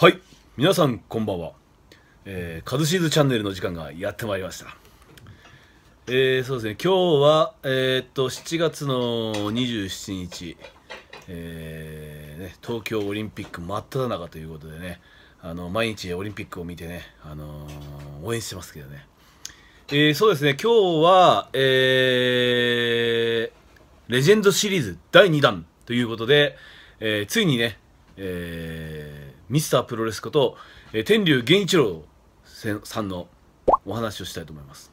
はい。皆さんこんばんは、えー、カズシーズチャンネルの時間がやってまいりました。えー、そうですね。今日はえー、っと7月の27日。えーね、東京オリンピック真っ只中ということでね。あの毎日オリンピックを見てね、あのー、応援してますけどね、えー、そうですね。今日は、えー、レジェンドシリーズ第2弾ということで、えー、ついにね、えーミスタープロレスこと、えー、天竜源一郎さんのお話をしたいと思います。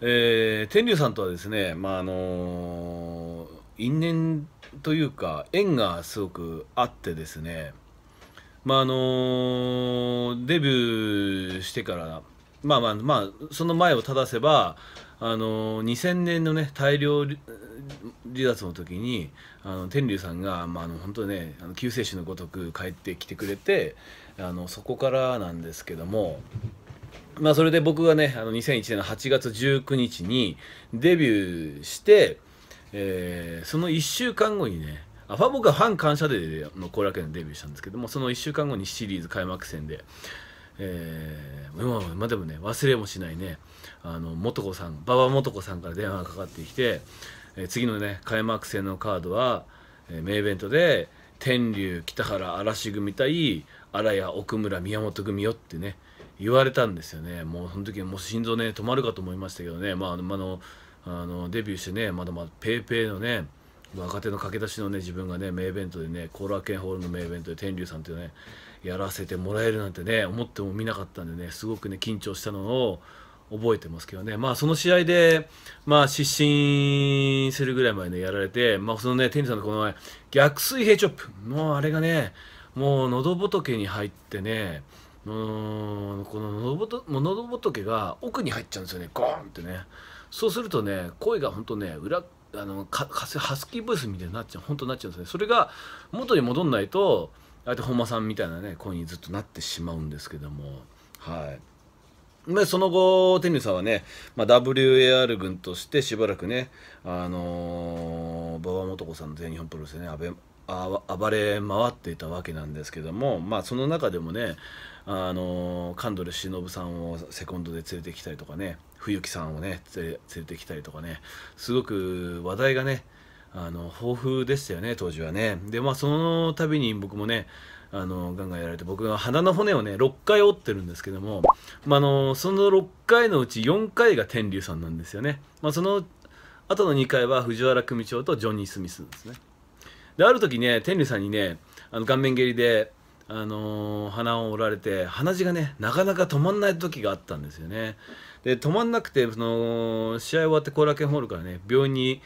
えー、天竜さんとはですね、まああのー、因縁というか縁がすごくあってですね、まああのー、デビューしてからまあまあまあその前を正せばあの2000年のね大量離脱の時にあの天竜さんが、まあ、あの本当にねあの救世主のごとく帰ってきてくれてあのそこからなんですけども。まあそれで僕がねあの2001年の8月19日にデビューして、えー、その1週間後にねあ僕はファン感謝デーの後楽園でデビューしたんですけどもその1週間後にシリーズ開幕戦で、えー、今までもね忘れもしないねあの元子さん馬場元子さんから電話がかかってきて、えー、次のね開幕戦のカードは、えー、名イベントで天竜北原嵐組対荒谷奥村宮本組よってね言われたんですよね。もうその時もう心臓ね止まるかと思いましたけどね。まああのあのデビューしてねまだまだペーペーのね若手の駆け出しのね自分がね名イベントでねコーラーケンホールの名イベントで天竜さんっていうねやらせてもらえるなんてね思ってもみなかったんでねすごくね緊張したのを覚えてますけどね。まあその試合でまあ失神するぐらいまでねやられてまあそのね天竜さんのこの前逆水平チョップ。もうあれがねもう喉仏に入ってねうーんこの喉仏も喉仏が奥に入っちゃうんですよね。ゴーンってね。そうするとね声が本当ね裏あのハスキーボイスみたいになっちゃう本当になっちゃうんですね。それが元に戻んないとあえて本間さんみたいなね声にずっとなってしまうんですけども。はい。でその後、天竜さんはね、まあ、WAR 軍としてしばらくね、あのー、馬場素子さんの全日本プロレスでね、あ暴れ回っていたわけなんですけども、まあ、その中でもね、あのー、カンドル忍さんをセコンドで連れてきたりとかね、冬木さんをね連れてきたりとかねすごく話題がねあの豊富でしたよね当時はね。でまあその度に僕もねあのガンガンやられて僕が鼻の骨をね6回折ってるんですけども、まあ、のその6回のうち4回が天竜さんなんですよね、まあ、その後の2回は藤原組長とジョニー・スミスですね。である時ね天竜さんにねあの顔面蹴りであの、鼻を折られて鼻血がねなかなか止まんない時があったんですよね。で止まんなくてその試合終わって後楽園ホールからね病院に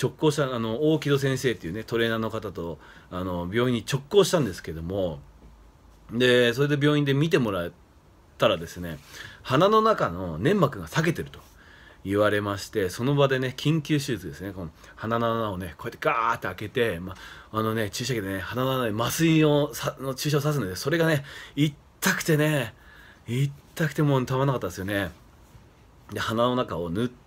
直行したあの大木戸先生っていうねトレーナーの方とあの病院に直行したんですけどもでそれで病院で見てもらったらですね鼻の中の粘膜が裂けてると言われましてその場でね緊急手術ですねこの鼻の穴をねこうやってガーって開けて、まあのね注射器でね鼻の穴に麻酔をさの注射を刺すのでそれがね痛くてね痛くてもうたまらなかったですよね。で鼻の中を縫って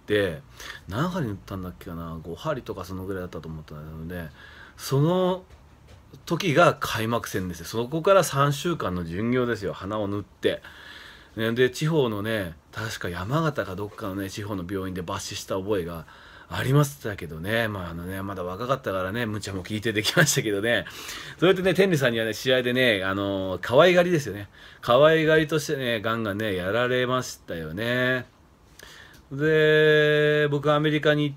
何針縫ったんだっけかな5針とかそのぐらいだったと思ったのでその時が開幕戦ですそこから3週間の巡業ですよ鼻を縫って。で地方のね確か山形かどっかのね地方の病院で抜歯した覚えがありましたけどね、まああのね、まだ若かったからね、無茶も聞いてできましたけどね、そうやってね、天理さんにはね、試合でね、あの可愛がりですよね。可愛がりとしてね、ガンガンね、やられましたよね。で、僕アメリカに行っ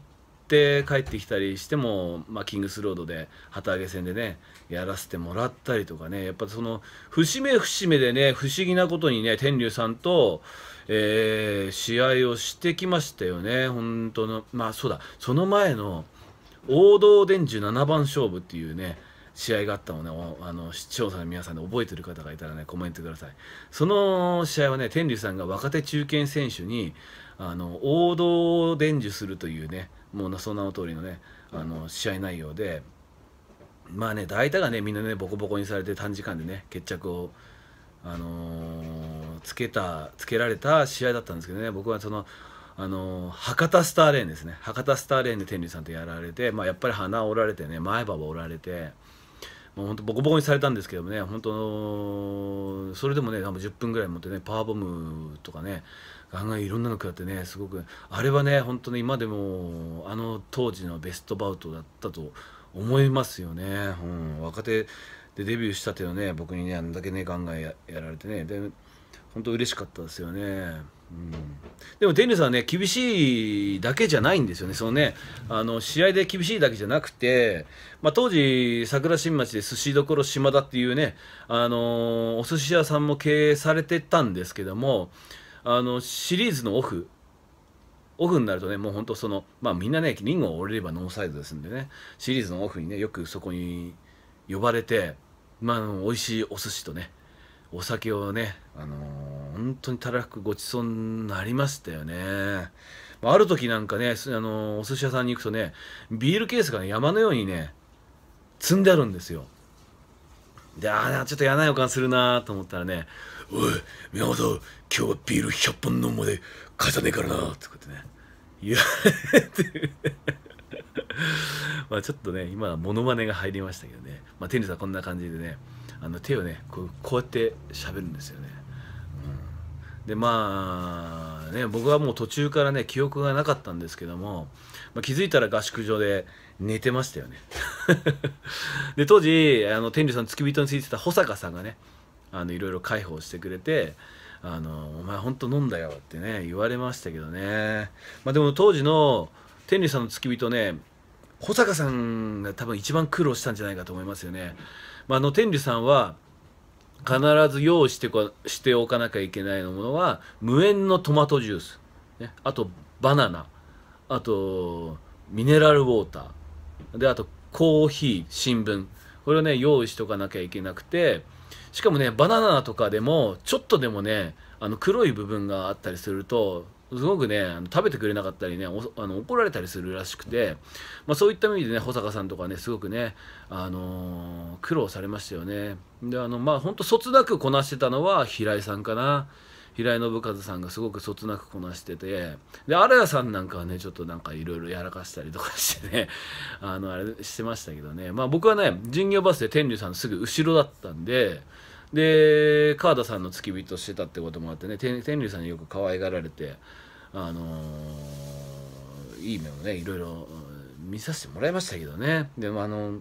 て帰ってきたりしても、まあ、キングスロードで旗揚げ戦でねやらせてもらったりとかね。やっぱその節目節目でね不思議なことにね天竜さんと、えー、試合をしてきましたよね。本当のまあそうだ。その前の王道伝授7番勝負っていうね試合があったのね。あの視聴者の皆さんで覚えてる方がいたらねコメントください。その試合はね天竜さんが若手中堅選手にあの王道を伝授するというねもうその名の通りのねあの試合内容でまあね大体がねみんなねボコボコにされて短時間でね決着をあのー、つけたつけられた試合だったんですけどね。僕はそのあの、博多スターレーンですね。博多スターレーンで天竜さんとやられて、まあ、やっぱり鼻折られてね前歯を折られてもう本当ボコボコにされたんですけどもね本当それでもね多分10分ぐらい持ってねパワーボムとかねガンガンいろんなの食らってねすごくあれはね本当に今でもあの当時のベストバウトだったと思いますよね、うん、若手でデビューしたてのね僕にねあんだけねガンガンやられてねで本当嬉しかったですよね。うん、でも天竜さんはね厳しいだけじゃないんですよね、そのねあの試合で厳しいだけじゃなくて、まあ、当時、桜新町で寿司どころ島田っていうね、あのお寿司屋さんも経営されてたんですけども、あのシリーズのオフ、オフになるとね、もう本当その、まあみんなね、リンゴを折れればノーサイドですんでね、シリーズのオフにね、よくそこに呼ばれて、まあ、美味しいお寿司とね、お酒をね、あのー、本当にたらふくごちそうになりましたよね。ある時なんかね、あのー、お寿司屋さんに行くとね、ビールケースがね、山のようにね、積んであるんですよ。で、ああ、ちょっと嫌な予感するなと思ったらね、おい、宮本、今日はビール100本飲むまで返さねえからな、とかってね、言われて まあちょっとね、今はモノマネが入りましたけどね、まあテニスはこんな感じでね、あの手をねこうこうやって喋るんですよね、うん、でまあね僕はもう途中からね記憶がなかったんですけども、まあ、気づいたら合宿場で寝てましたよね。で当時あの天竜さん付き人についてた保坂さんがねあのいろいろ介抱してくれてあのお前ほんと飲んだよってね言われましたけどね。まあでも当時の天竜さんの付き人ね保坂さんが多分一番苦労したんじゃないかと思いますよね。まあ、の天理さんは必ず用意してこしておかなきゃいけないものは無塩のトマトジュース、ね、あとバナナ。あとミネラルウォーター。であとコーヒー新聞。これをね用意しておかなきゃいけなくてしかもねバナナとかでもちょっとでもねあの黒い部分があったりするとすごくね食べてくれなかったりねあの怒られたりするらしくて、まあ、そういった意味でね保坂さんとかねすごくね、あのー、苦労されましたよね。であのまあ本当そつなくこなしてたのは平井さんかな。平井信和さんがすごくそつなくこなしててで荒谷さんなんかはねちょっとなんかいろいろやらかしたりとかしてねあのあれしてましたけどね。まあ僕はね人形バスで天竜さんのすぐ後ろだったんでで川田さんの付き人してたってこともあってね天竜さんによく可愛がられてあのー、いい目をねいろいろ見させてもらいましたけどね。でもあの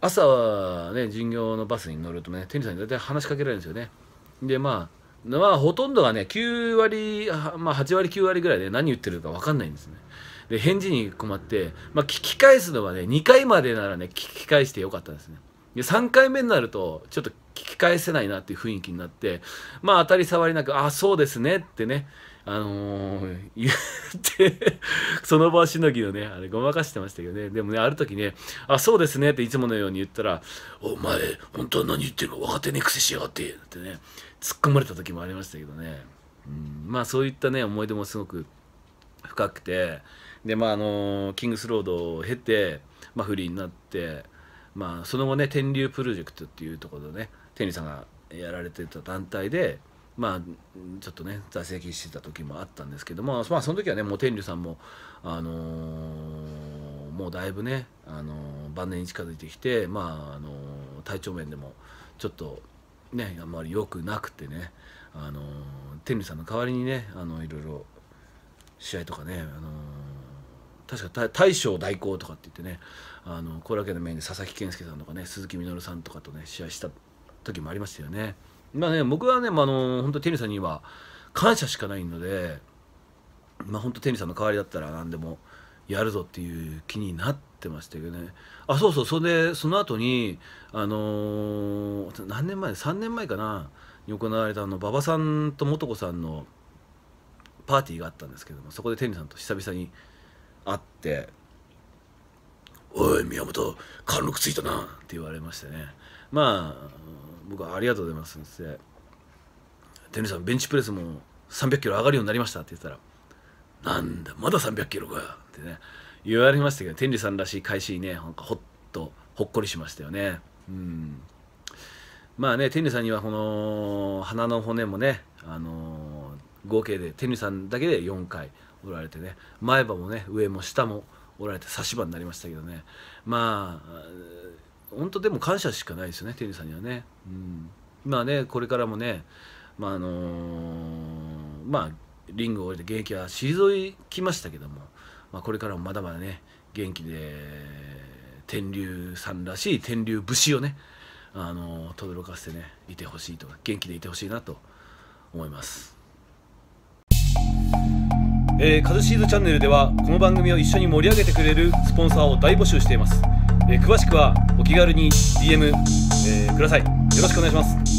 朝はね巡業のバスに乗るとね天理さんに大体話しかけられるんですよね。でまあまあほとんどがね9割、まあ、8割9割ぐらいで何言ってるか分かんないんですね。で返事に困って、まあ、聞き返すのはね2回までならね聞き返してよかったですね。で3回目になるとちょっと聞き返せないなっていう雰囲気になってまあ当たり障りなく「ああそうですね」ってねあのー、言ってその場しのぎをね、あれごまかしてましたけどね。でもね、ある時ね、あ、そうですねっていつものように言ったら、お前、本当は何言ってるか分かってねえくせしやがって、ってね、突っ込まれた時もありましたけどね。うん、まあそういったね、思い出もすごく深くて、で、まああのー、キングスロードを経て、まあフリーになって、まあその後ね、天竜プロジェクトっていうところでね、天竜さんがやられてた団体で、まあちょっとね在籍してた時もあったんですけども、まあ、その時はねもう天竜さんも、あのー、もうだいぶね、あのー、晩年に近づいてきて、まああのー、体調面でもちょっとねあんまり良くなくてね、あの天竜さんの代わりにねあのいろいろ試合とかね、あの確か大将代行とかって言ってねあの後楽園のメインで佐々木健介さんとかね鈴木みのるさんとかとね試合した時もありましたよね。まあね、僕はね、まあ、の本当テニーさんには感謝しかないので、まあ、本当テニーさんの代わりだったら何でもやるぞっていう気になってましたけどねあそうそうそれでその後にあのー、何年前3年前かなに行われたあの馬場さんと素子さんのパーティーがあったんですけどもそこでテニーさんと久々に会って「おい宮本貫禄ついたな」って言われましてねまあ僕はありがとうございますってテニさんベンチプレスも300キロ上がるようになりましたって言ったらなんだまだ300キロかってね言われましたけど天理さんらしい返しにねなんかほっとほっこりしましたよね。うん。まあね天理さんにはこの鼻の骨もねあのー、合計で天理さんだけで4回おられてね前歯もね上も下もおられて差し歯になりましたけどね。まあ本当でも感謝しかないですよねテリーさんにはね、うん、まあねこれからもねまああのー、まあリングを降りて現役は退きましたけども、まあ、これからもまだまだね元気で天竜さんらしい天竜節をねあの轟かせてねいてほしいと元気でいてほしいなと思います。えー、カズシーズチャンネルではこの番組を一緒に盛り上げてくれるスポンサーを大募集しています、えー、詳しくはお気軽に DM、えー、ください。よろしくお願いします。